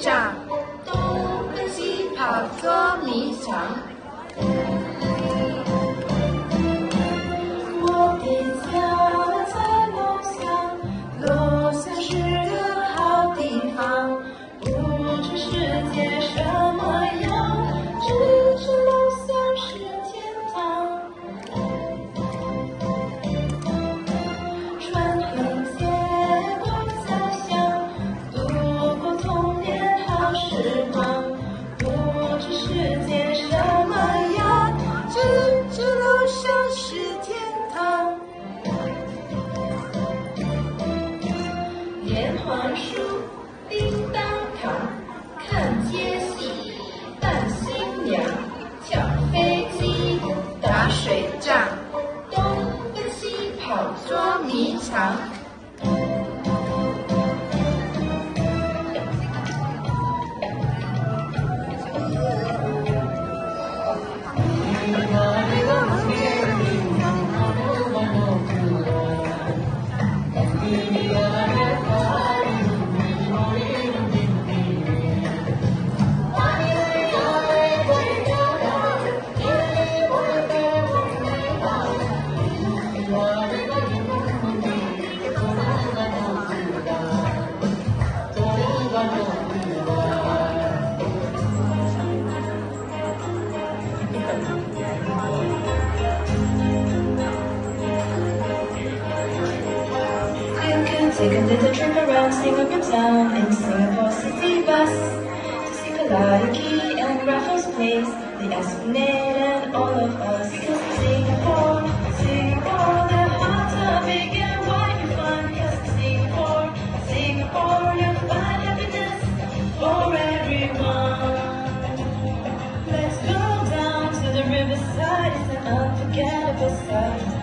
cha. 钱还书，叮当响，看街戏，扮新娘，抢飞机，打水仗。Take a little trip around Singapore town and Singapore city bus To Sipalaki and Raffles Place, the Esplanade and all of us. Because Singapore, Singapore, the hearts are big and wide and fun. Cause Singapore, Singapore, you'll find happiness for everyone. Let's go down to the riverside, it's an unforgettable sight.